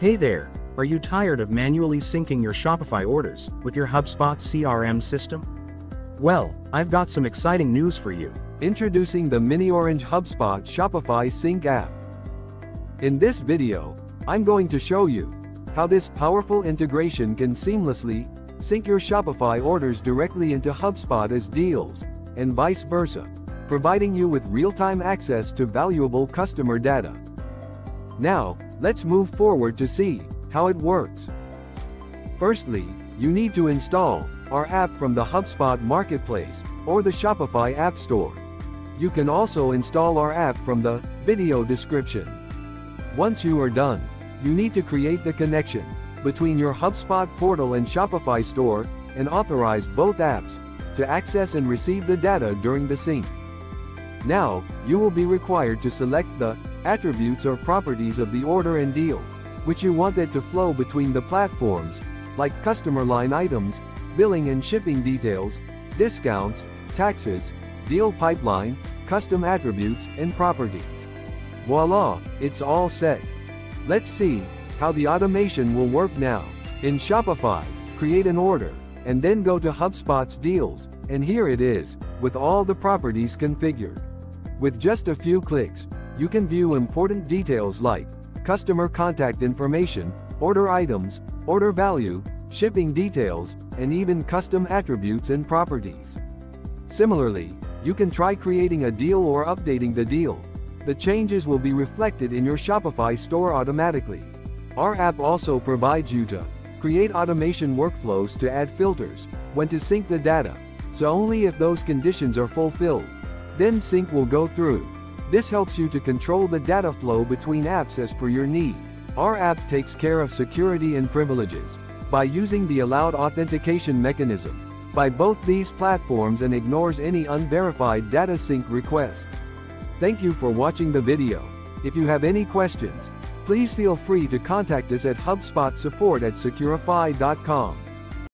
Hey there, are you tired of manually syncing your Shopify orders with your HubSpot CRM system? Well, I've got some exciting news for you. Introducing the miniOrange HubSpot Shopify Sync app. In this video, I'm going to show you how this powerful integration can seamlessly sync your Shopify orders directly into HubSpot as deals, and vice versa, providing you with real-time access to valuable customer data. Now, let's move forward to see how it works. Firstly, you need to install our app from the HubSpot Marketplace or the Shopify App Store. You can also install our app from the video description. Once you are done, you need to create the connection between your HubSpot portal and Shopify store and authorize both apps to access and receive the data during the sync. Now, you will be required to select the attributes or properties of the order and deal, which you want it to flow between the platforms, like customer line items, billing and shipping details, discounts, taxes, deal pipeline, custom attributes, and properties. Voila, it's all set. Let's see how the automation will work now. In Shopify, create an order, and then go to HubSpot's deals, and here it is, with all the properties configured. With just a few clicks, you can view important details like customer contact information, order items, order value, shipping details, and even custom attributes and properties. Similarly, you can try creating a deal or updating the deal. The changes will be reflected in your Shopify store automatically. Our app also provides you to create automation workflows to add filters, when to sync the data, so only if those conditions are fulfilled. Then sync will go through. This helps you to control the data flow between apps as per your need. Our app takes care of security and privileges by using the allowed authentication mechanism by both these platforms and ignores any unverified data sync request. Thank you for watching the video. If you have any questions, please feel free to contact us at HubSpot support at xecurify.com.